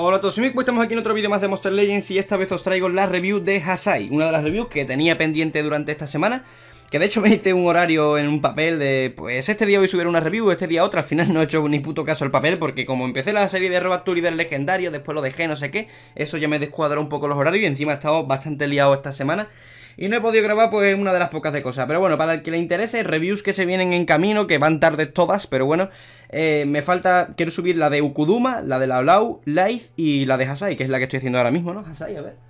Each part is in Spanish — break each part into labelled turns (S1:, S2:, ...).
S1: Hola a todos, soy estamos aquí en otro vídeo más de Monster Legends y esta vez os traigo la review de Hasai, una de las reviews que tenía pendiente durante esta semana, que de hecho me hice un horario en un papel de, pues este día voy a subir una review, este día otra, al final no he hecho ni puto caso al papel porque como empecé la serie de Tour y del legendario, después lo dejé, no sé qué, eso ya me descuadró un poco los horarios y encima he estado bastante liado esta semana y no he podido grabar pues una de las pocas de cosas. Pero bueno, para el que le interese, reviews que se vienen en camino, que van tarde todas, pero bueno, eh, me falta, quiero subir la de Ukuduma, la de la Lau, Light y la de Hasai, que es la que estoy haciendo ahora mismo, ¿no? Hasai, a ver.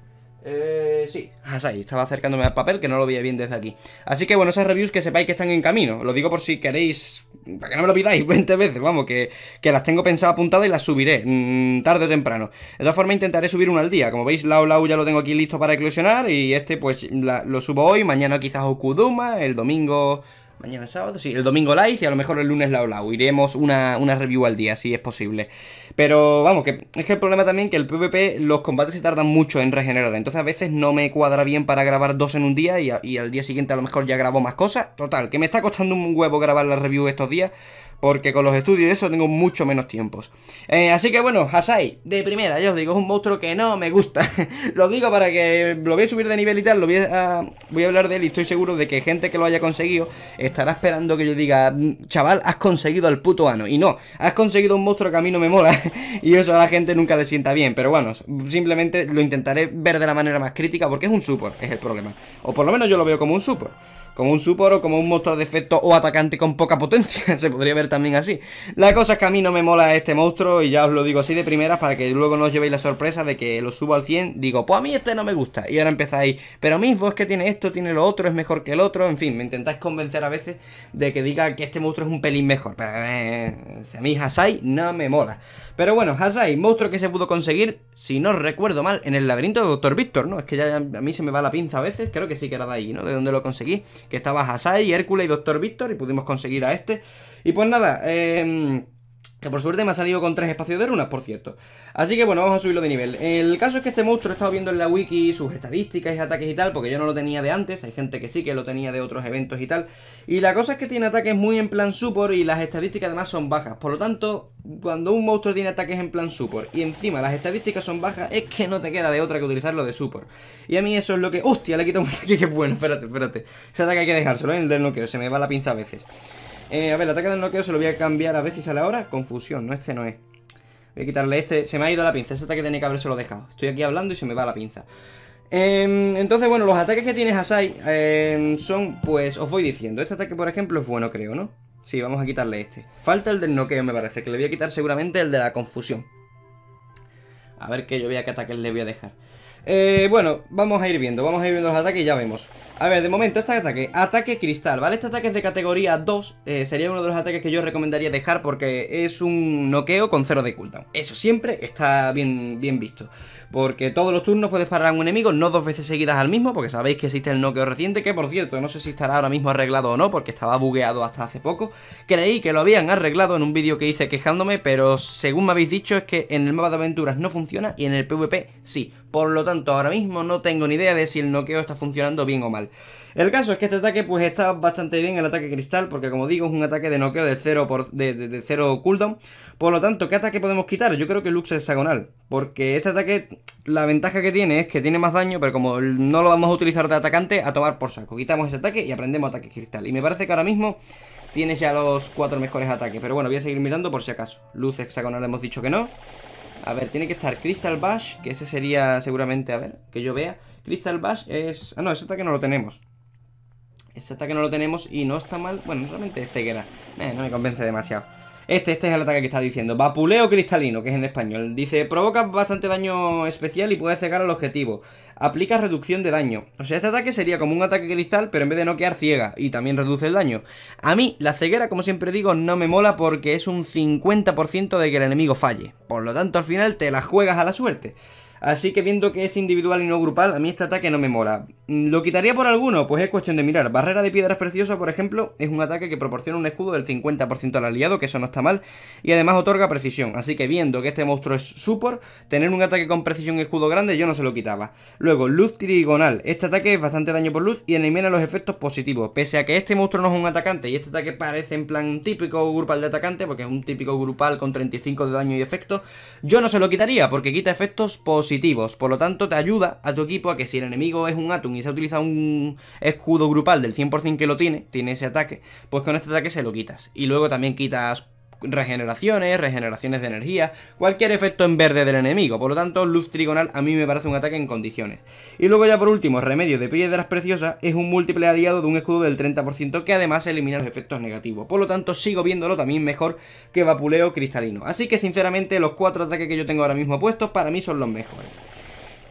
S1: Eh, sí, Hasai, estaba acercándome al papel que no lo veía bien desde aquí. Así que bueno, esas reviews que sepáis que están en camino. Lo digo por si queréis, para que no me lo pidáis 20 veces, vamos, que, las tengo pensadas apuntadas y las subiré, mm, tarde o temprano. De todas formas intentaré subir una al día. Como veis, Lau Lau ya lo tengo aquí listo para eclosionar y este pues lo subo hoy, mañana quizás Okuduma, el domingo Mañana sábado, sí, el domingo live y a lo mejor el lunes la Lau. Iremos una, una review al día, si es posible. Pero vamos, que es que el problema también que el PvP, los combates se tardan mucho en regenerar. Entonces a veces no me cuadra bien para grabar dos en un día y, y al día siguiente a lo mejor ya grabo más cosas. Total, que me está costando un huevo grabar la review estos días porque con los estudios y eso tengo mucho menos tiempos. Eh, así que bueno, Hasai, de primera, yo os digo, es un monstruo que no me gusta. lo digo para que lo voy a subir de nivel y tal, lo voy a, voy a hablar de él y estoy seguro de que gente que lo haya conseguido estará esperando que yo diga, mm, chaval, has conseguido al puto ano. Y no, has conseguido un monstruo que a mí no me mola y eso a la gente nunca le sienta bien. Pero bueno, simplemente lo intentaré ver de la manera más crítica porque es un support, es el problema. O por lo menos yo lo veo como un support como un support o como un monstruo de efecto o atacante con poca potencia, se podría ver también así. La cosa es que a mí no me mola este monstruo y ya os lo digo así de primeras para que luego no os llevéis la sorpresa de que lo subo al 100, digo, pues a mí este no me gusta y ahora empezáis, pero mismo es que tiene esto, tiene lo otro, es mejor que el otro, en fin, me intentáis convencer a veces de que diga que este monstruo es un pelín mejor, pero eh, a mí Hasai no me mola. Pero bueno, Hasai, monstruo que se pudo conseguir, si no recuerdo mal, en el laberinto de Doctor Víctor, ¿no? Es que ya a mí se me va la pinza a veces, creo que sí que era de ahí, ¿no? De donde lo conseguí, que estaba Hasai, Hércules y Doctor Víctor y pudimos conseguir a este. Y pues nada, eh que por suerte me ha salido con tres espacios de runas, por cierto. Así que bueno, vamos a subirlo de nivel. El caso es que este monstruo he estado viendo en la wiki sus estadísticas y ataques y tal, porque yo no lo tenía de antes. Hay gente que sí que lo tenía de otros eventos y tal. Y la cosa es que tiene ataques muy en plan support y las estadísticas además son bajas. Por lo tanto, cuando un monstruo tiene ataques en plan support y encima las estadísticas son bajas, es que no te queda de otra que utilizarlo de support. Y a mí eso es lo que... ¡Hostia! Le quito un ataque que es bueno. Espérate, espérate. Ese ataque hay que dejárselo en ¿eh? el del noqueo. Se me va la pinza a veces. Eh, a ver, el ataque del noqueo se lo voy a cambiar a ver si sale ahora. Confusión, no, este no es. Voy a quitarle este. Se me ha ido la pinza. Ese ataque tenía que haberse lo dejado. Estoy aquí hablando y se me va la pinza. Em, entonces, bueno, los ataques que tiene Hasai em, son, pues, os voy diciendo. Este ataque, por ejemplo, es bueno, creo, ¿no? Sí, vamos a quitarle este. Falta el del noqueo, me parece. Que le voy a quitar seguramente el de la confusión. A ver qué yo vea qué ataques le voy a dejar. Eh, bueno, vamos a ir viendo, vamos a ir viendo los ataques y ya vemos. A ver, de momento este ataque, ataque cristal, ¿vale? Este ataque es de categoría 2 eh, Sería uno de los ataques que yo recomendaría dejar porque es un noqueo con cero de cooldown. Eso siempre está bien, bien visto Porque todos los turnos puedes parar a un enemigo, no dos veces seguidas al mismo Porque sabéis que existe el noqueo reciente, que por cierto, no sé si estará ahora mismo arreglado o no Porque estaba bugueado hasta hace poco. Creí que lo habían arreglado en un vídeo que hice quejándome Pero según me habéis dicho es que en el mapa de aventuras no funciona y en el PvP sí por lo tanto ahora mismo no tengo ni idea de si el noqueo está funcionando bien o mal. El caso es que este ataque pues está bastante bien el ataque cristal porque como digo es un ataque de noqueo de cero, por, de, cero cooldown. Por lo tanto, ¿qué ataque podemos quitar? Yo creo que Lux hexagonal. Porque este ataque, la ventaja que tiene es que tiene más daño, pero como no lo vamos a utilizar de atacante, a tomar por saco. Quitamos ese ataque y aprendemos ataque cristal. Y me parece que ahora mismo tiene ya los cuatro mejores ataques. Pero bueno, voy a seguir mirando por si acaso. Luz hexagonal hemos dicho que no. A ver, tiene que estar Crystal Bash, que ese sería seguramente, a ver, que yo vea. Crystal Bash es... Ah, no, ese ataque no lo tenemos. Ese ataque no lo tenemos y no está mal. Bueno, realmente es ceguera. Eh, no me convence demasiado. Este, este es el ataque que está diciendo. Vapuleo cristalino, que es en español. Dice, provoca bastante daño especial y puede cegar al objetivo. Aplica reducción de daño. O sea, este ataque sería como un ataque cristal, pero en vez de noquear ciega. Y también reduce el daño. A mí, la ceguera, como siempre digo, no me mola porque es un 50% de que el enemigo falle. Por lo tanto, al final te la juegas a la suerte. Así que viendo que es individual y no grupal, a mí este ataque no me mola. ¿Lo quitaría por alguno? Pues es cuestión de mirar. Barrera de piedras preciosas, por ejemplo, es un ataque que proporciona un escudo del 50% al aliado, que eso no está mal, y además otorga precisión. Así que viendo que este monstruo es support, tener un ataque con precisión y escudo grande yo no se lo quitaba. Luego, luz trigonal. Este ataque es bastante daño por luz y elimina los efectos positivos. Pese a que este monstruo no es un atacante y este ataque parece en plan típico grupal de atacante, porque es un típico grupal con 35 de daño y efectos, yo no se lo quitaría porque quita efectos positivos. Por lo tanto, te ayuda a tu equipo a que si el enemigo es un Atum y se utiliza un escudo grupal del 100% que lo tiene, tiene ese ataque, pues con este ataque se lo quitas. Y luego también quitas regeneraciones, regeneraciones de energía, cualquier efecto en verde del enemigo. Por lo tanto, Luz Trigonal a mí me parece un ataque en condiciones. Y luego ya por último, Remedio de Piedras Preciosas es un múltiple aliado de un escudo del 30% que además elimina los efectos negativos. Por lo tanto, sigo viéndolo también mejor que Vapuleo Cristalino. Así que sinceramente los cuatro ataques que yo tengo ahora mismo puestos para mí son los mejores.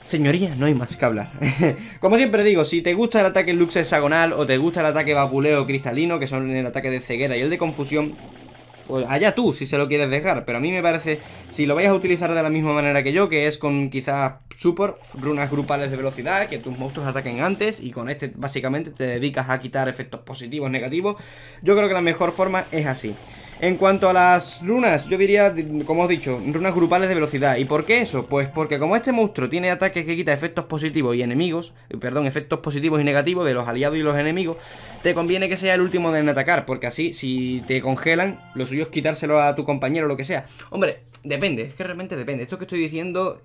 S1: Señoría, no hay más que hablar. Como siempre digo, si te gusta el ataque Lux hexagonal o te gusta el ataque Vapuleo Cristalino, que son el ataque de ceguera y el de confusión, pues allá tú si se lo quieres dejar, pero a mí me parece, si lo vayas a utilizar de la misma manera que yo, que es con quizás support, runas grupales de velocidad, que tus monstruos ataquen antes y con este básicamente te dedicas a quitar efectos positivos, negativos, yo creo que la mejor forma es así. En cuanto a las runas, yo diría, como os he dicho, runas grupales de velocidad. ¿Y por qué eso? Pues porque como este monstruo tiene ataques que quita efectos positivos y enemigos, perdón, efectos positivos y negativos de los aliados y los enemigos, te conviene que sea el último en atacar, porque así, si te congelan, lo suyo es quitárselo a tu compañero o lo que sea. Hombre, depende, es que realmente depende. Esto que estoy diciendo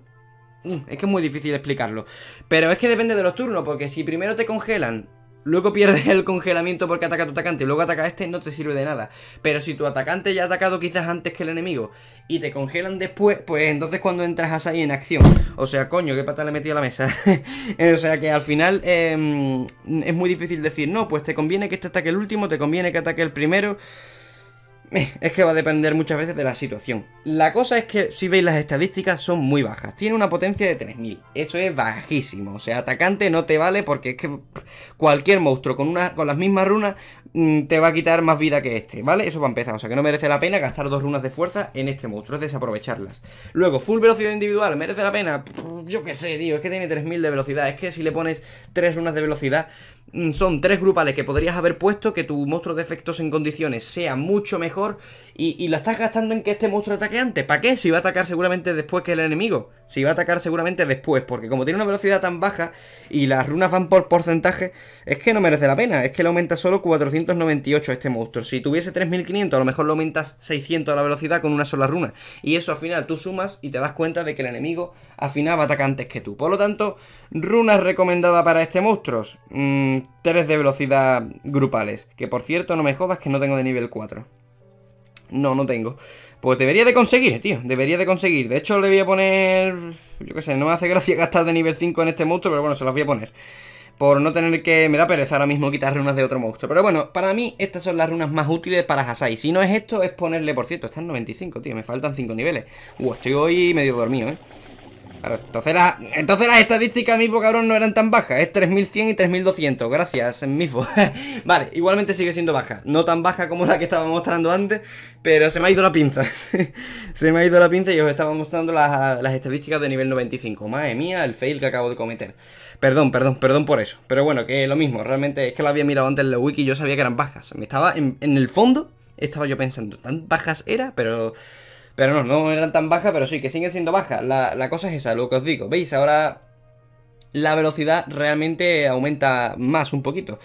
S1: mm, es que es muy difícil explicarlo. Pero es que depende de los turnos, porque si primero te congelan luego pierdes el congelamiento porque ataca a tu atacante luego ataca este, no te sirve de nada. Pero si tu atacante ya ha atacado quizás antes que el enemigo y te congelan después, pues entonces cuando entras ahí en acción. O sea, coño, qué pata le metí a la mesa. o sea que al final em, es muy difícil decir, no, pues te conviene que este ataque el último, te conviene que ataque el primero. Es que va a depender muchas veces de la situación. La cosa es que si veis las estadísticas son muy bajas. Tiene una potencia de 3000. Eso es bajísimo. O sea, atacante no te vale porque es que cualquier monstruo con, una, con las mismas runas mm, te va a quitar más vida que este, ¿vale? Eso va a empezar. O sea que no merece la pena gastar dos runas de fuerza en este monstruo. Es desaprovecharlas. Luego, full velocidad individual. ¿Merece la pena? Yo qué sé, tío. Es que tiene 3000 de velocidad. Es que si le pones tres runas de velocidad son tres grupales que podrías haber puesto que tu monstruo de efectos en condiciones sea mucho mejor y, y la estás gastando en que este monstruo ataque antes. ¿Para qué? Si va a atacar seguramente después que el enemigo. Si va a atacar seguramente después, porque como tiene una velocidad tan baja y las runas van por porcentaje, es que no merece la pena. Es que le aumenta solo 498 a este monstruo. Si tuviese 3500, a lo mejor le aumentas 600 a la velocidad con una sola runa. Y eso al final tú sumas y te das cuenta de que el enemigo al final va a atacar antes que tú. Por lo tanto, runas recomendadas para este monstruo. Mmm 3 de velocidad grupales. Que por cierto, no me jodas que no tengo de nivel 4. No, no tengo. Pues debería de conseguir, tío. Debería de conseguir. De hecho, le voy a poner... Yo qué sé, no me hace gracia gastar de nivel 5 en este monstruo, pero bueno, se las voy a poner. Por no tener que... Me da pereza ahora mismo quitar runas de otro monstruo. Pero bueno, para mí estas son las runas más útiles para Hasai. Si no es esto, es ponerle... Por cierto, están 95, tío. Me faltan 5 niveles. Uh, estoy hoy medio dormido, ¿eh? Entonces, entonces las estadísticas, mismo cabrón, no eran tan bajas. Es 3100 y 3200. Gracias, mismo. vale, igualmente sigue siendo baja. No tan baja como la que estaba mostrando antes, pero se me ha ido la pinza. se me ha ido la pinza y os estaba mostrando las, las estadísticas de nivel 95. Madre mía, el fail que acabo de cometer. Perdón, perdón, perdón por eso. Pero bueno, que lo mismo. Realmente es que la había mirado antes en la wiki y yo sabía que eran bajas. Me estaba en, en el fondo, estaba yo pensando, tan bajas era, pero pero no, no eran tan bajas, pero sí, que siguen siendo bajas. La, la cosa es esa, lo que os digo. ¿Veis? Ahora la velocidad realmente aumenta más un poquito.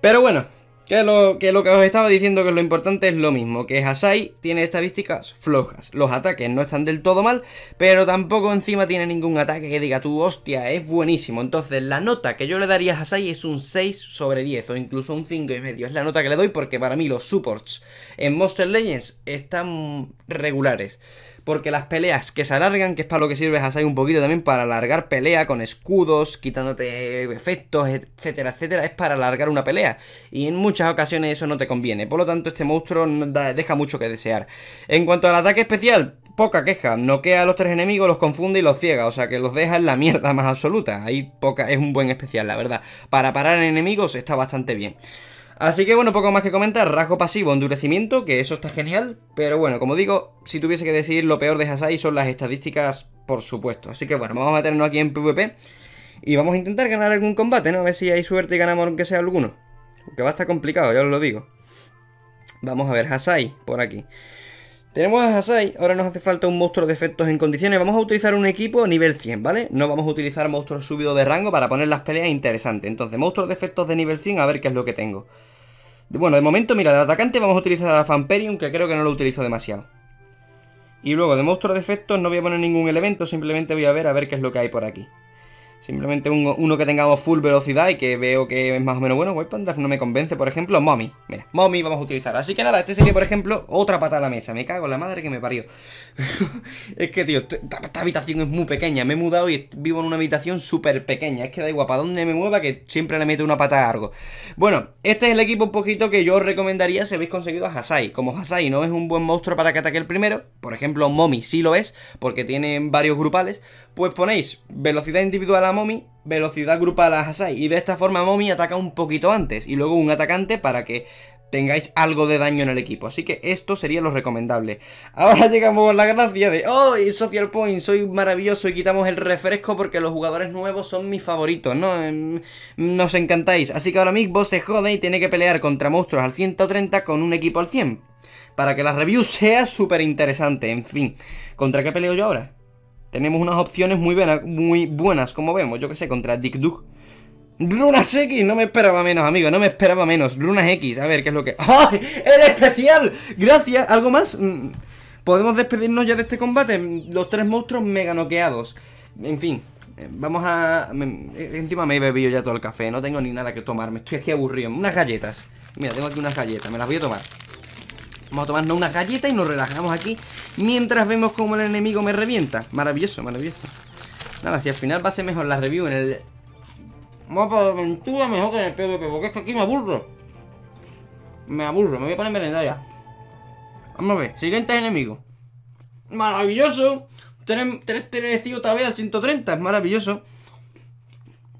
S1: Pero bueno, que lo, que lo que os estaba diciendo que lo importante es lo mismo, que Hasai tiene estadísticas flojas. Los ataques no están del todo mal, pero tampoco encima tiene ningún ataque que diga tú, hostia, es buenísimo. Entonces la nota que yo le daría a Hasai es un 6 sobre 10 o incluso un 5,5. Es la nota que le doy porque para mí los supports en Monster Legends están regulares porque las peleas que se alargan, que es para lo que sirve Hasai un poquito también, para alargar pelea con escudos, quitándote efectos, etcétera, etcétera, es para alargar una pelea. Y en muchas ocasiones eso no te conviene. Por lo tanto, este monstruo deja mucho que desear. En cuanto al ataque especial, poca queja. Noquea a los tres enemigos, los confunde y los ciega. O sea que los deja en la mierda más absoluta. Ahí poca, es un buen especial, la verdad. Para parar enemigos está bastante bien. Así que bueno, poco más que comentar, rasgo pasivo, endurecimiento, que eso está genial, pero bueno, como digo, si tuviese que decir lo peor de Hasai son las estadísticas por supuesto. Así que bueno, vamos a meternos aquí en PvP y vamos a intentar ganar algún combate, ¿no? A ver si hay suerte y ganamos aunque sea alguno. Que va a estar complicado, ya os lo digo. Vamos a ver, Hasai, por aquí. Tenemos a Hasai, ahora nos hace falta un monstruo de efectos en condiciones. Vamos a utilizar un equipo nivel 100, ¿vale? No vamos a utilizar monstruos subidos de rango para poner las peleas interesantes. Entonces, monstruos de efectos de nivel 100, a ver qué es lo que tengo. Bueno, de momento, mira, de atacante vamos a utilizar a Famperium, que creo que no lo utilizo demasiado. Y luego de monstruo de efectos no voy a poner ningún elemento, simplemente voy a ver a ver qué es lo que hay por aquí. Simplemente uno, que tengamos full velocidad y que veo que es más o menos bueno. White Panda no me convence, por ejemplo, Mommy. Mira, Mommy vamos a utilizar. Así que nada, este sería, por ejemplo, otra pata a la mesa. Me cago en la madre que me parió. es que, tío, esta, habitación es muy pequeña. Me he mudado y vivo en una habitación súper pequeña. Es que da igual para dónde me mueva que siempre le meto una pata a algo. Bueno, este es el equipo un poquito que yo os recomendaría si habéis conseguido a Hasai. Como Hasai no es un buen monstruo para que ataque el primero, por ejemplo, Mommy sí lo es, porque tiene varios grupales, pues ponéis velocidad individual a Momi, velocidad grupal a Hasai. Y de esta forma Momi ataca un poquito antes. Y luego un atacante para que tengáis algo de daño en el equipo. Así que esto sería lo recomendable. Ahora llegamos a la gracia de ¡Oh! Social Point, soy maravilloso y quitamos el refresco porque los jugadores nuevos son mis favoritos, ¿no? Nos encantáis. Así que ahora mismo se jode y tiene que pelear contra monstruos al 130 con un equipo al 100. Para que la review sea súper interesante. En fin, ¿contra qué peleo yo ahora? Tenemos unas opciones muy, buenas, muy buenas, como vemos, yo que sé, contra Dick Dug. Runas X, no me esperaba menos, amigo, no me esperaba menos. Runas X, a ver qué es lo que... ¡Ay! ¡El especial! Gracias, ¿algo más? Mm, ¿Podemos despedirnos ya de este combate? Los tres monstruos mega noqueados. En fin, eh, vamos a... Encima me he bebido ya todo el café, no tengo ni nada que tomar, me estoy aquí aburrido. Unas galletas. Mira, tengo aquí unas galletas, me las voy a tomar. Vamos a tomarnos una galleta y nos relajamos aquí Mientras vemos cómo el enemigo me revienta. Maravilloso, maravilloso. Nada, si al final va a ser mejor la review en el mapa de aventura mejor que en el PvP Porque es que aquí me aburro. Me aburro, me voy a poner merendalla Vamos a ver, siguiente enemigo. Maravilloso. Tres, tres tío todavía al 130, es maravilloso.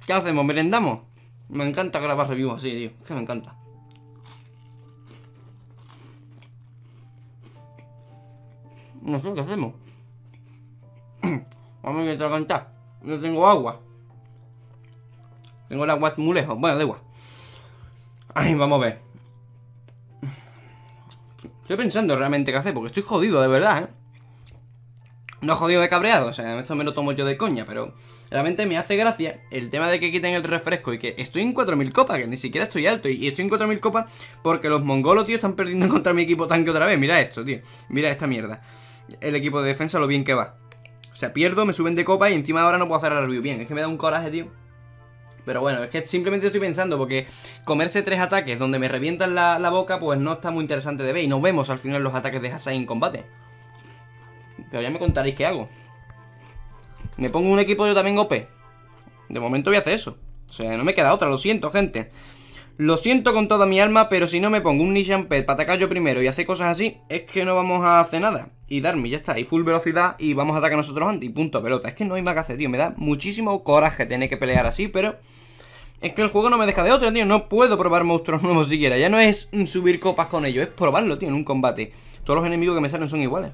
S1: ¿Qué hacemos? ¿Merendamos? Me encanta grabar reviews así, tío. Es que me encanta No sé qué hacemos. Vamos a cantar. No tengo agua. Tengo el agua muy lejos. Bueno, da igual. Ay, vamos a ver. Estoy pensando realmente qué hacer, porque estoy jodido, de verdad, ¿eh? No jodido de cabreado, o sea, esto me lo tomo yo de coña, pero realmente me hace gracia el tema de que quiten el refresco y que estoy en 4000 copas, que ni siquiera estoy alto, y estoy en 4000 copas porque los mongolos, tío, están perdiendo contra mi equipo tanque otra vez. Mira esto, tío. Mira esta mierda el equipo de defensa lo bien que va. O sea, pierdo, me suben de copa y encima ahora no puedo hacer la review bien. Es que me da un coraje, tío. Pero bueno, es que simplemente estoy pensando porque comerse tres ataques donde me revientan la, boca, pues no está muy interesante de ver. Y nos vemos al final los ataques de Hasai en combate. Pero ya me contaréis qué hago. Me pongo un equipo yo también OP. De momento voy a hacer eso. O sea, no me queda otra, lo siento, gente. Lo siento con toda mi alma, pero si no me pongo un Nishan Pet para atacar yo primero y hacer cosas así, es que no vamos a hacer nada. Y darme, ya está, y full velocidad y vamos a atacar nosotros antes y punto pelota. Es que no hay más que hacer, tío. Me da muchísimo coraje tener que pelear así, pero... Es que el juego no me deja de otra, tío. No puedo probar monstruos nuevos siquiera. Ya no es subir copas con ellos, es probarlo, tío, en un combate. Todos los enemigos que me salen son iguales.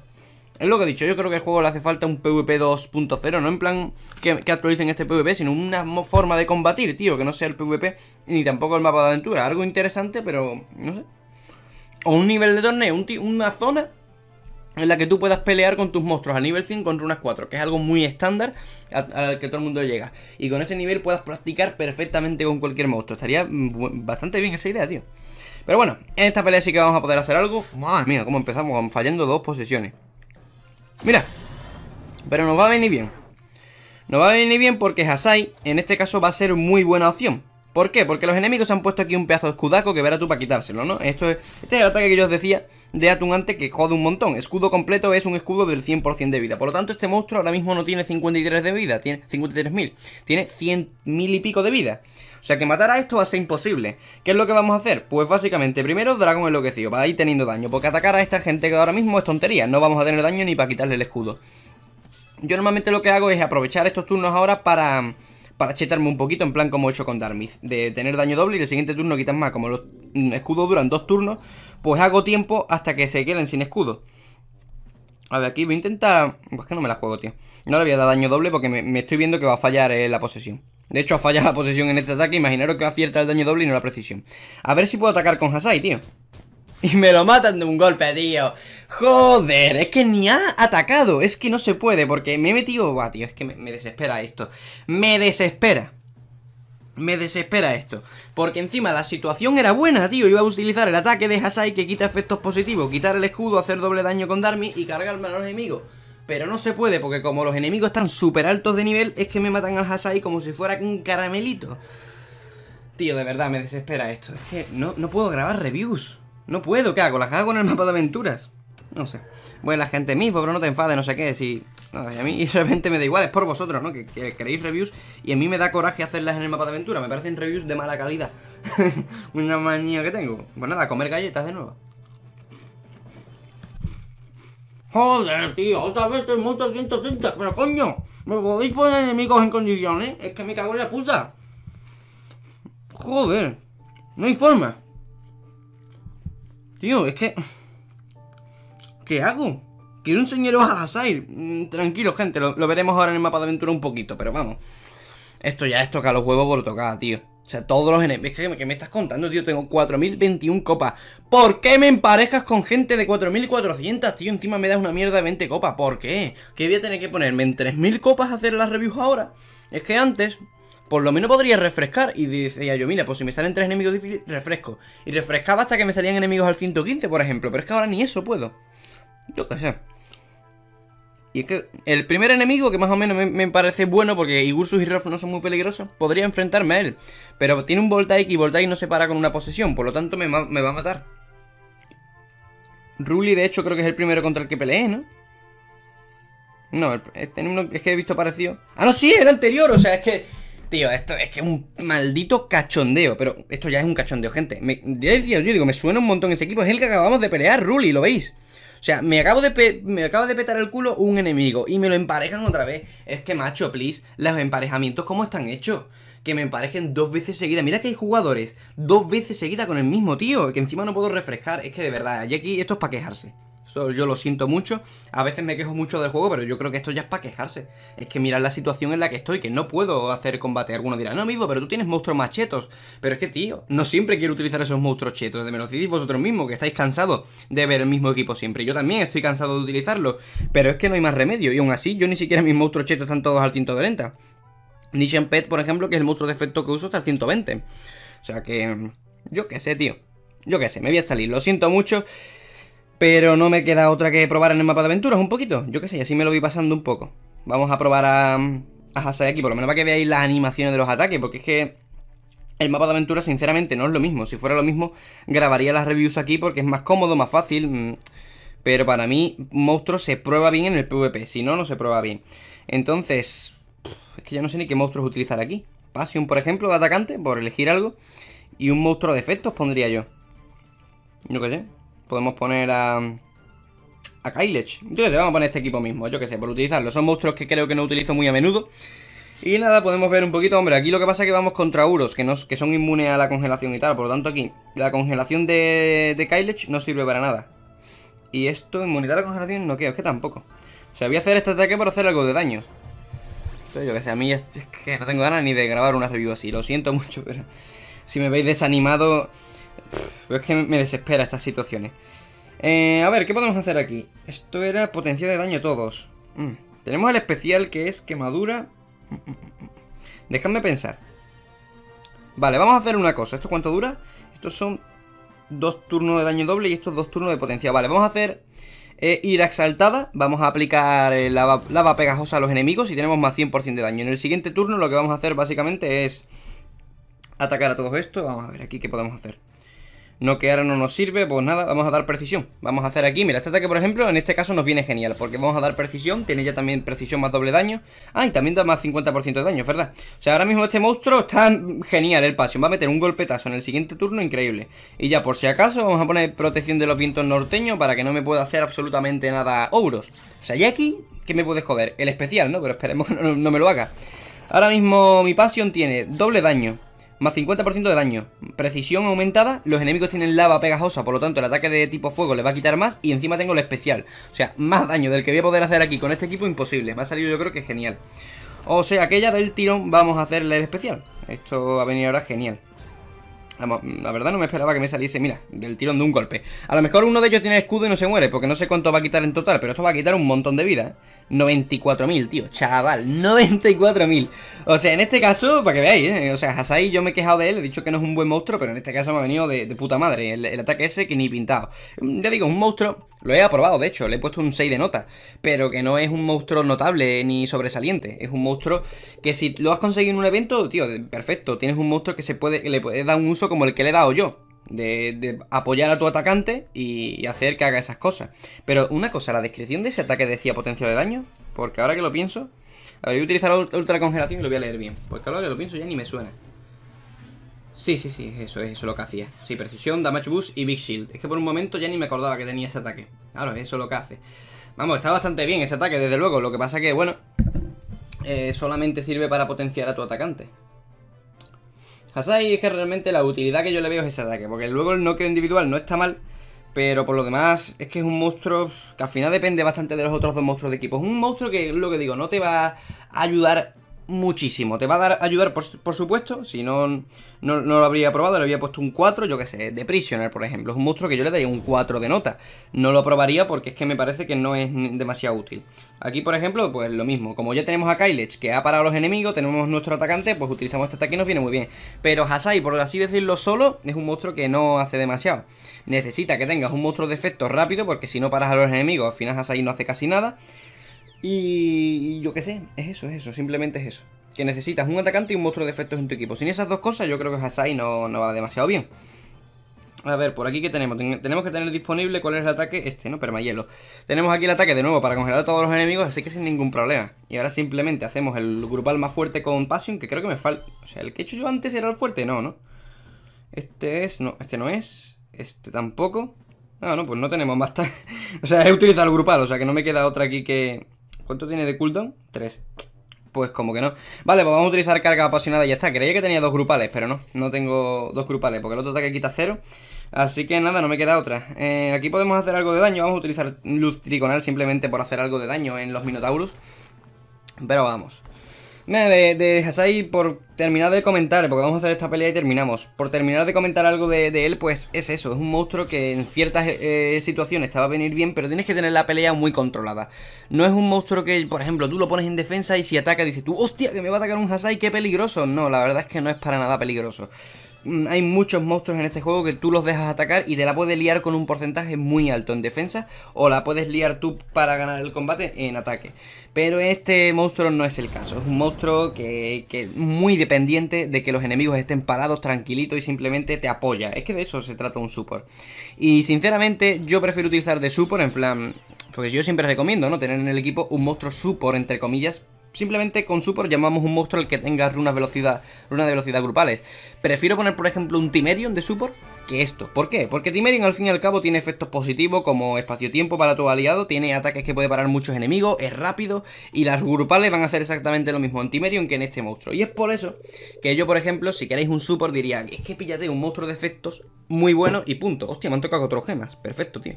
S1: Es lo que he dicho, yo creo que al juego le hace falta un PvP 2.0, no en plan que, actualicen este PvP, sino una forma de combatir, tío, que no sea el PvP ni tampoco el mapa de aventura. Algo interesante, pero no sé. O un nivel de torneo, una zona en la que tú puedas pelear con tus monstruos a nivel 100 contra unas 4, que es algo muy estándar al que todo el mundo llega. Y con ese nivel puedas practicar perfectamente con cualquier monstruo. Estaría bastante bien esa idea, tío. Pero bueno, en esta pelea sí que vamos a poder hacer algo. Madre mía, cómo empezamos fallando dos posiciones. Mira. Pero nos va a venir bien. Nos va a venir bien porque Hasai, en este caso, va a ser muy buena opción. ¿Por qué? Porque los enemigos han puesto aquí un pedazo de escudaco que verá tú para quitárselo, ¿no? Esto es, este es el ataque que yo os decía de Atun antes que jode un montón. Escudo completo es un escudo del 100% de vida. Por lo tanto, este monstruo ahora mismo no tiene 53 de vida, tiene 53.000. Tiene 100.000 y pico de vida. O sea que matar a esto va a ser imposible. ¿Qué es lo que vamos a hacer? Pues básicamente, primero dragón enloquecido, para ir teniendo daño. Porque atacar a esta gente que ahora mismo es tontería. No vamos a tener daño ni para quitarle el escudo. Yo normalmente lo que hago es aprovechar estos turnos ahora para para chetarme un poquito, en plan como he hecho con Darmith, de tener daño doble y el siguiente turno quitan más. Como los escudos duran dos turnos, pues hago tiempo hasta que se queden sin escudo. A ver, aquí voy a intentar... Pues que no me la juego, tío. No le voy a dar daño doble porque me, estoy viendo que va a fallar eh, la posesión. De hecho, ha fallado la posesión en este ataque. Imaginaros que acierta el daño doble y no la precisión. A ver si puedo atacar con Hasai, tío. Y me lo matan de un golpe, tío. Joder, es que ni ha atacado. Es que no se puede porque me he metido... Buah, tío, es que me desespera esto. Me desespera. Me desespera esto Porque encima la situación era buena, tío Iba a utilizar el ataque de Hasai que quita efectos positivos Quitar el escudo, hacer doble daño con Darmi Y cargarme a los enemigos Pero no se puede porque como los enemigos están súper altos de nivel Es que me matan al Hasai como si fuera un caramelito Tío, de verdad, me desespera esto Es que no, no puedo grabar reviews No puedo, ¿qué hago? ¿Las hago en el mapa de aventuras? No sé Bueno, la gente mismo, pero no te enfades, no sé qué Si a mí realmente me da igual, es por vosotros, ¿no? Que, queréis reviews y a mí me da coraje hacerlas en el mapa de aventura. Me parecen reviews de mala calidad. Una manía que tengo. Pues nada, comer galletas de nuevo. Joder, tío, otra vez el motor 130, pero coño, ¿me podéis poner enemigos en condiciones? Es que me cago en la puta. Joder, no hay forma. Tío, es que... ¿Qué hago? Quiero enseñaros a Hasair. Mm, tranquilo, gente, lo, veremos ahora en el mapa de aventura un poquito, pero vamos. Esto ya es tocar los huevos por tocar, tío. O sea, todos los enemigos. ¿Qué me estás contando, tío? Tengo 4021 copas. ¿Por qué me emparezcas con gente de 4400, tío? Encima me das una mierda de 20 copas. ¿Por qué? ¿Qué voy a tener que ponerme en 3000 copas a hacer las reviews ahora? Es que antes, por lo menos podría refrescar. Y decía yo, mira, pues si me salen tres enemigos difíciles, refresco. Y refrescaba hasta que me salían enemigos al 115, por ejemplo. Pero es que ahora ni eso puedo. Yo qué sé. Y es que el primer enemigo, que más o menos me, parece bueno, porque Igursus y Rolf no son muy peligrosos, podría enfrentarme a él. Pero tiene un Voltaic y Voltaic no se para con una posesión, por lo tanto me, va a matar. Ruli, de hecho, creo que es el primero contra el que peleé, ¿no? No, es que he visto parecido. ¡Ah, no, sí! El anterior, o sea, es que... Tío, esto es que es un maldito cachondeo. Pero esto ya es un cachondeo, gente. Me, ya decía, yo digo, me suena un montón ese equipo. Es el que acabamos de pelear, Ruli, ¿lo veis? O sea, me acabo de me de petar el culo un enemigo y me lo emparejan otra vez. Es que, macho, please, los emparejamientos, ¿cómo están hechos? Que me emparejen dos veces seguidas. Mira que hay jugadores dos veces seguidas con el mismo tío, que encima no puedo refrescar. Es que de verdad, y aquí esto es para quejarse yo lo siento mucho. A veces me quejo mucho del juego, pero yo creo que esto ya es para quejarse. Es que mirad la situación en la que estoy, que no puedo hacer combate. Alguno dirá, no, amigo, pero tú tienes monstruos más chetos. Pero es que, tío, no siempre quiero utilizar esos monstruos chetos. De menos decidís vosotros mismos, que estáis cansados de ver el mismo equipo siempre. Yo también estoy cansado de utilizarlo. Pero es que no hay más remedio. Y aún así, yo ni siquiera mis monstruos chetos están todos al 130. Nishan Pet, por ejemplo, que es el monstruo de efecto que uso, está al 120. O sea que... Yo qué sé, tío. Yo qué sé, me voy a salir. Lo siento mucho. Pero no me queda otra que probar en el mapa de aventuras un poquito. Yo qué sé, así me lo voy pasando un poco. Vamos a probar a, a aquí, por lo menos para que veáis las animaciones de los ataques, porque es que el mapa de aventuras sinceramente no es lo mismo. Si fuera lo mismo, grabaría las reviews aquí porque es más cómodo, más fácil. Mm, pero para mí, monstruo se prueba bien en el PvP, si no, no se prueba bien. Entonces, es que ya no sé ni qué monstruos utilizar aquí. Passion, por ejemplo, de atacante, por elegir algo. Y un monstruo de efectos pondría yo. Yo qué sé. Podemos poner a... A Kylech. Yo qué sé, vamos a poner este equipo mismo, yo qué sé, por utilizarlo. Son monstruos que creo que no utilizo muy a menudo. Y nada, podemos ver un poquito, hombre, aquí lo que pasa es que vamos contra Uros, que, que son inmunes a la congelación y tal. Por lo tanto aquí, la congelación de, de Kylech no sirve para nada. Y esto, inmunidad a la congelación, no quiero, es que tampoco. O sea, voy a hacer este ataque por hacer algo de daño. Pero yo que sé, a mí es que no tengo ganas ni de grabar una review así, lo siento mucho, pero... Si me veis desanimado, es que me desespera estas situaciones. Eh, a ver, ¿qué podemos hacer aquí? Esto era potencia de daño todos. Mm, tenemos el especial que es quemadura. Déjame pensar. Vale, vamos a hacer una cosa. ¿Esto cuánto dura? Estos son dos turnos de daño doble y estos dos turnos de potencia. Vale, vamos a hacer eh, ira exaltada. Vamos a aplicar eh, lava, lava, pegajosa a los enemigos y tenemos más 100% de daño. En el siguiente turno lo que vamos a hacer básicamente es atacar a todos estos. Vamos a ver aquí qué podemos hacer. No que ahora no nos sirve, pues nada, vamos a dar precisión Vamos a hacer aquí, mira, este ataque por ejemplo En este caso nos viene genial, porque vamos a dar precisión Tiene ya también precisión más doble daño Ah, y también da más 50% de daño, ¿verdad? O sea, ahora mismo este monstruo está genial El Passion, va a meter un golpetazo en el siguiente turno Increíble Y ya por si acaso vamos a poner protección de los vientos norteños Para que no me pueda hacer absolutamente nada Ouros O sea, y aquí, ¿qué me puede joder? El especial, ¿no? Pero esperemos que no, no me lo haga Ahora mismo mi Passion tiene doble daño más 50% de daño. Precisión aumentada, los enemigos tienen lava pegajosa, por lo tanto el ataque de tipo fuego le va a quitar más y encima tengo el especial. O sea, más daño del que voy a poder hacer aquí con este equipo imposible. Me ha salido yo creo que genial. O sea, aquella del tirón vamos a hacerle el especial. Esto va a venir ahora genial. La verdad no me esperaba que me saliese, mira, del tirón de un golpe. A lo mejor uno de ellos tiene escudo y no se muere, porque no sé cuánto va a quitar en total, pero esto va a quitar un montón de vida. 94.000, tío, chaval, 94.000. O sea, en este caso, para que veáis, ¿eh? o sea, Hasai yo me he quejado de él, he dicho que no es un buen monstruo, pero en este caso me ha venido de, puta madre, el, ataque ese que ni pintado. Ya digo, un monstruo, lo he aprobado, de hecho, le he puesto un 6 de nota, pero que no es un monstruo notable ni sobresaliente, es un monstruo que si lo has conseguido en un evento, tío, perfecto, tienes un monstruo que se puede, le puede dar un uso como el que le he dado yo. De, de, apoyar a tu atacante y hacer que haga esas cosas. Pero una cosa, la descripción de ese ataque decía potencia de daño, porque ahora que lo pienso... A ver, voy a utilizar ultra congelación y lo voy a leer bien, porque ahora que lo pienso ya ni me suena. Sí, sí, sí, eso es eso lo que hacía. Sí, precisión, damage boost y big shield. Es que por un momento ya ni me acordaba que tenía ese ataque. Claro, eso es lo que hace. Vamos, está bastante bien ese ataque, desde luego. Lo que pasa que, bueno, eh, solamente sirve para potenciar a tu atacante. Hasai es que realmente la utilidad que yo le veo es ese ataque, porque luego el noqueo individual no está mal, pero por lo demás es que es un monstruo que al final depende bastante de los otros dos monstruos de equipo. Es un monstruo que, lo que digo, no te va a ayudar muchísimo. Te va a dar ayudar, por, supuesto. Si no, no, lo habría probado, le habría puesto un 4, yo que sé, de Prisoner, por ejemplo. Es un monstruo que yo le daría un 4 de nota. No lo probaría porque es que me parece que no es demasiado útil. Aquí, por ejemplo, pues lo mismo. Como ya tenemos a Kylech que ha parado a los enemigos, tenemos nuestro atacante, pues utilizamos este ataque y nos viene muy bien. Pero Hasai, por así decirlo solo, es un monstruo que no hace demasiado. Necesita que tengas un monstruo de efecto rápido, porque si no paras a los enemigos, al final Hasai no hace casi nada. Y yo qué sé, es eso, es eso, simplemente es eso. Que necesitas un atacante y un monstruo de efectos en tu equipo. Sin esas dos cosas, yo creo que Hasai no, no va demasiado bien. A ver, por aquí que tenemos, tenemos que tener disponible cuál es el ataque, este, ¿no? Permayelo Tenemos aquí el ataque de nuevo para congelar a todos los enemigos, así que sin ningún problema Y ahora simplemente hacemos el grupal más fuerte con Passion, que creo que me falta O sea, el que he hecho yo antes era el fuerte, no, ¿no? Este es, no, este no es Este tampoco Ah, no, pues no tenemos más O sea, he utilizado el grupal, o sea que no me queda otra aquí que, ¿Cuánto tiene de cooldown? Tres. Pues como que no. Vale, pues vamos a utilizar carga apasionada y ya está. Creía que tenía dos grupales, pero no. No tengo dos grupales, porque el otro ataque quita cero. Así que nada, no me queda otra. Eh, aquí podemos hacer algo de daño. Vamos a utilizar luz trigonal simplemente por hacer algo de daño en los Minotaurus. Pero vamos. De, de Hasai, por terminar de comentar, porque vamos a hacer esta pelea y terminamos. Por terminar de comentar algo de, él, pues es eso, es un monstruo que en ciertas eh, situaciones te va a venir bien, pero tienes que tener la pelea muy controlada. No es un monstruo que, por ejemplo, tú lo pones en defensa y si ataca dices tú, hostia, que me va a atacar un Hasai, qué peligroso. No, la verdad es que no es para nada peligroso. Mm, hay muchos monstruos en este juego que tú los dejas atacar y te la puedes liar con un porcentaje muy alto en defensa o la puedes liar tú para ganar el combate en ataque. Pero este monstruo no es el caso, es un monstruo que, es muy dependiente de que los enemigos estén parados tranquilitos y simplemente te apoya. Es que de eso se trata un support. Y sinceramente yo prefiero utilizar de support en plan... Porque yo siempre recomiendo, ¿no? Tener en el equipo un monstruo support, entre comillas, simplemente con support llamamos un monstruo al que tenga runas velocidad, runas de velocidad grupales. Prefiero poner, por ejemplo, un Timerion de support que esto. ¿Por qué? Porque Timerion al fin y al cabo tiene efectos positivos como espacio-tiempo para tu aliado, tiene ataques que puede parar muchos enemigos, es rápido y las grupales van a hacer exactamente lo mismo en Timerion que en este monstruo. Y es por eso que yo, por ejemplo, si queréis un support diría, es que píllate un monstruo de efectos muy bueno y punto. Hostia, me han tocado cuatro gemas. Perfecto, tío.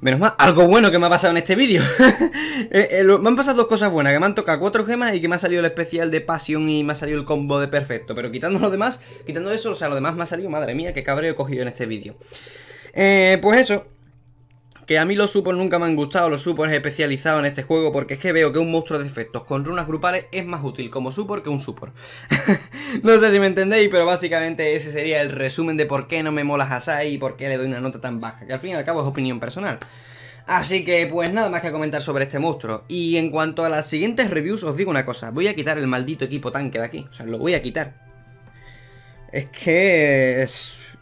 S1: Menos mal, algo bueno que me ha pasado en este vídeo. Eh, eh, me han pasado dos cosas buenas, que me han tocado cuatro gemas y que me ha salido el especial de Passion y me ha salido el combo de perfecto. Pero quitando lo demás, quitando eso, o sea, lo demás me ha salido, madre mía, qué cabreo he cogido en este vídeo. Eh, pues eso, que a mí los supers nunca me han gustado, los supers especializados en este juego, porque es que veo que un monstruo de efectos con runas grupales es más útil como support que un support. no sé si me entendéis, pero básicamente ese sería el resumen de por qué no me mola Hasai y por qué le doy una nota tan baja, que al fin y al cabo es opinión personal. Así que pues nada más que comentar sobre este monstruo. Y en cuanto a las siguientes reviews os digo una cosa, voy a quitar el maldito equipo tanque de aquí, o sea, lo voy a quitar. Es que...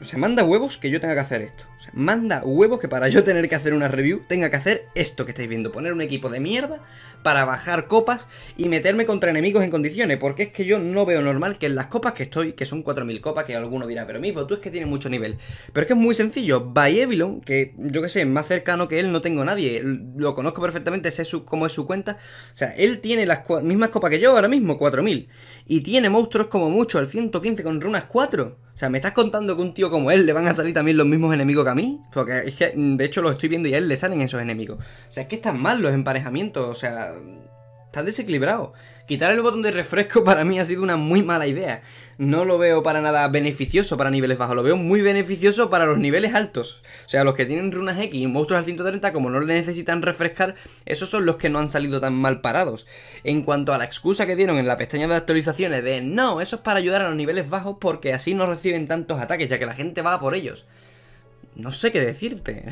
S1: Se manda huevos que yo tenga que hacer esto manda huevos que para yo tener que hacer una review tenga que hacer esto que estáis viendo, poner un equipo de mierda para bajar copas y meterme contra enemigos en condiciones, porque es que yo no veo normal que en las copas que estoy, que son 4000 copas, que alguno dirá, pero mismo tú es que tienes mucho nivel. Pero es que es muy sencillo, Bayevilon, que yo que sé, más cercano que él no tengo nadie, lo conozco perfectamente, sé su, cómo es su cuenta, o sea, él tiene las mismas copas que yo ahora mismo, 4000, y tiene monstruos como mucho, el 115 con runas 4. O sea, ¿me estás contando que un tío como él le van a salir también los mismos enemigos que a mí? Porque es que, de hecho, lo estoy viendo y a él le salen esos enemigos. O sea, es que están mal los emparejamientos, o sea, están desequilibrados. Quitar el botón de refresco para mí ha sido una muy mala idea. No lo veo para nada beneficioso para niveles bajos, lo veo muy beneficioso para los niveles altos. O sea, los que tienen runas X y monstruos al 130, como no le necesitan refrescar, esos son los que no han salido tan mal parados. En cuanto a la excusa que dieron en la pestaña de actualizaciones de no, eso es para ayudar a los niveles bajos porque así no reciben tantos ataques, ya que la gente va por ellos no sé qué decirte.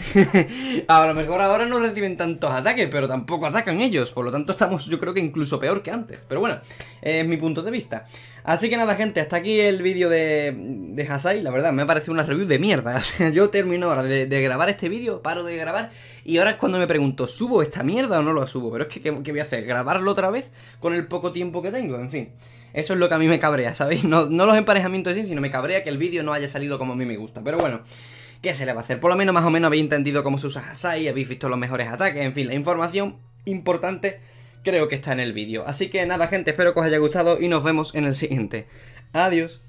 S1: a lo mejor ahora no reciben tantos ataques, pero tampoco atacan ellos. Por lo tanto, estamos yo creo que incluso peor que antes. Pero bueno, es mi punto de vista. Así que nada, gente, hasta aquí el vídeo de, de Hasai. La verdad, me ha parecido una review de mierda. O sea, yo termino ahora de, grabar este vídeo, paro de grabar. Y ahora es cuando me pregunto, ¿subo esta mierda o no lo subo? Pero es que, ¿qué, voy a hacer? ¿Grabarlo otra vez con el poco tiempo que tengo? En fin. Eso es lo que a mí me cabrea, ¿sabéis? No, no los emparejamientos en sí, sino me cabrea que el vídeo no haya salido como a mí me gusta. Pero bueno. ¿Qué se le va a hacer? Por lo menos más o menos habéis entendido cómo se usa Hasai, habéis visto los mejores ataques, en fin, la información importante creo que está en el vídeo. Así que nada gente, espero que os haya gustado y nos vemos en el siguiente. Adiós.